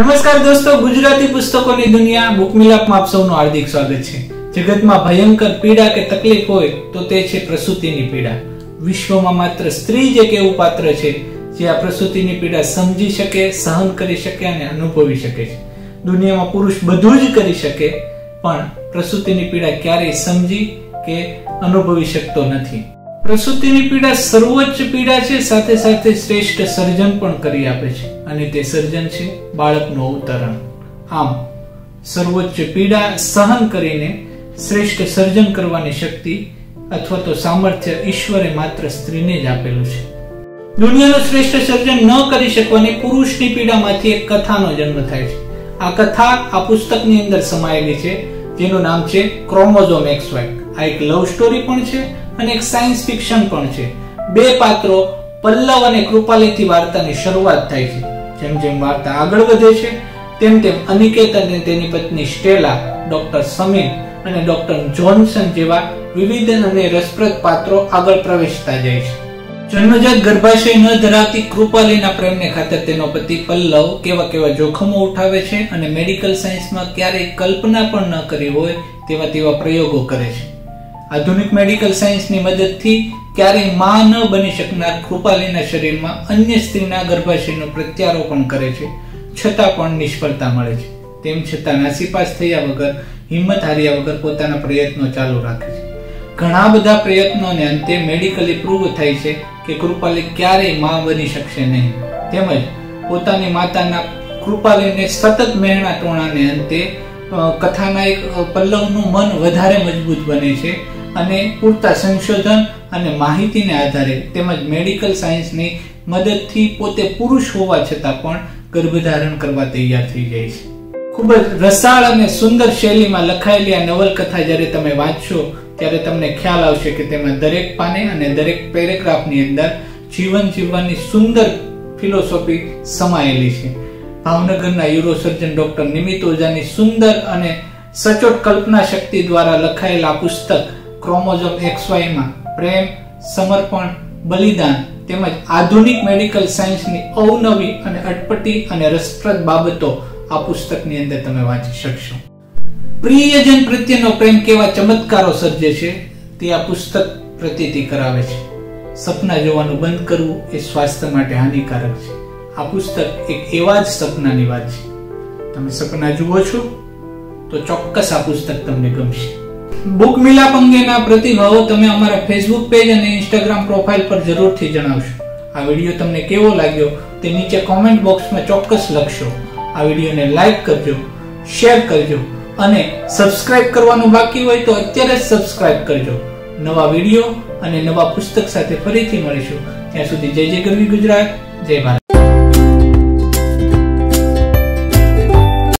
નમસ્કાર દોસ્તો, ગુજરાતી પુસ્તકોની દુનિયા બુક મિલાપમાં આપ સૌનું હાર્દિક સ્વાગત છે. જગતમાં ભયંકર પીડા કે તકલીફ હોય તો તે છે પ્રસૂતિની પીડા. વિશ્વમાં માત્ર સ્ત્રી જ એક એવું પાત્ર છે જે આ પ્રસૂતિની પીડા સમજી શકે, સહન કરી શકે અને અનુભવી શકે છે. દુનિયામાં પુરુષ બધું જ કરી શકે, પણ પ્રસૂતિની પીડા ક્યારેય સમજી કે અનુભવી શકતો નથી. પ્રસૂતિની પીડા સર્વોચ્ચ પીડા છે, સાથે સાથે શ્રેષ્ઠ સર્જન પણ કરી આપે છે. અને તે સર્જન છે બાળકનું અવતરણ. આમ, સર્વોચ્ચ પીડા સહન કરીને શ્રેષ્ઠ સર્જન કરવાની શક્તિ અથવા તો સામર્થ્ય ઈશ્વરે માત્ર સ્ત્રીને જ આપેલું છે. દુનિયાનું શ્રેષ્ઠ સર્જન ન કરી શકવાની પુરુષની પીડામાંથી એક કથાનો જન્મ થાય છે. આ કથા આ પુસ્તકની અંદર સમાયેલી છે, જેનું નામ છે ક્રોમોઝોમ એક્સ વાય. આ એક લવ સ્ટોરી પણ છે અને એક સાયન્સ ફિક્શન પણ છે. બે પાત્રો પલ્લવ અને કૃપાલીથી વાર્તાની શરૂઆત થાય છે. જેમ જેમ વાર્તા આગળ વધે છે, તેમ તેમ અનિકેત અને તેની પત્ની સ્ટેલા, ડોક્ટર સમીર અને ડોક્ટર જોન્સન જેવા વિવિધ અને રસપ્રદ પાત્રો આગળ પ્રવેશતા જાય છે. જન્મજાત ગર્ભાશય ન ધરાવતી કૃપાલીના પ્રેમને ખાતર તેનો પતિ પલ્લવ કેવા કેવા જોખમો ઉઠાવે છે અને મેડિકલ સાયન્સમાં ક્યારેય કલ્પના પણ ન કરી હોય તેવા તેવા પ્રયોગો કરે છે. આધુનિક મેડિકલ સાયન્સની મદદથી ક્યારેયમાં ન બની શકનાર કૃપાલીના શરીરમાં અન્ય સ્ત્રીના ગર્ભાશયનો પ્રત્યારોપણ કરે છે, છતાં પણ નિષ્ફળતા મળે છે. તેમ છતાં નાસીપાસ થયા વગર, હિંમત હાર્યા વગર પોતાના પ્રયત્નો ચાલુ રાખે છે. ઘણા બધા પ્રયત્નોને અંતે મેડિકલી પ્રૂવ થાય છે કે કૃપાલી ક્યારેયમાં બની શકશે નહીં. તેમજ પોતાની માતાના કૃપાલીને સતત મહેણા ટોણાને અંતે કથાના એક પલ્લવનું મન વધારે મજબૂત બને છે. અને પૂરતા સંશોધન અને માહિતીને આધારે તેમજ મેડિકલ સાયન્સની મદદથી પોતે પુરુષ હોવા છતાં પણ ગર્ભધારણ કરવા તૈયાર થઈ જાય છે. ખૂબ જ રસાળ અને સુંદર શૈલીમાં લખાયેલી આ નવલકથા જ્યારે તમે વાંચશો, ત્યારે તમને ખ્યાલ આવશે કે તેમાં દરેક પાને અને દરેક પેરેગ્રાફની અંદર જીવન જીવવાની સુંદર ફિલોસોફી સમાયેલી છે. ભાવનગરના યુરોસર્જન ડોક્ટર નિમિત ઓઝાની સુંદર અને સચોટ કલ્પના શક્તિ દ્વારા લખાયેલા પુસ્તક ક્રોમોઝોમ એક્સવાયમાં પ્રેમ, સમર્પણ, બલિદાન તેમજ આધુનિક મેડિકલ સાયન્સની અવનવી અને અટપટી અને રસપ્રદ બાબતો આ પુસ્તકની અંદર તમે વાંચી શકશો. પ્રિયજન પ્રત્યેનો પ્રેમ કેવા ચમત્કારો સર્જે છે તે આ પુસ્તક પ્રતીતિ કરાવે છે. સપના જોવાનું બંધ કરવું એ સ્વાસ્થ્ય માટે હાનિકારક છે. આ પુસ્તક એક એવા જ સપનાની વાત છે. તમે સપના જુઓ છો તો ચોક્કસ આ પુસ્તક તમને ગમશે. બુક મિલાપ અંગેના પ્રતિભાવો તમે અમારા ફેસબુક પેજ અને ઇન્સ્ટાગ્રામ પ્રોફાઇલ પર જરૂરથી જણાવશો. આ વીડિયો તમને કેવો લાગ્યો તે નીચે કોમેન્ટ બોક્સમાં ચોક્કસ લખશો. આ વિડીયોને લાઈક કરજો શેર કરજો અને સબસ્ક્રાઇબ કરવાનું બાકી હોય તો અત્યારે જ સબસ્ક્રાઇબ કરજો. નવા વીડિયો અને નવા પુસ્તક સાથે ફરીથી મળીશું. ત્યાં સુધી જય જય ગરવી ગુજરાત, જય ભારત.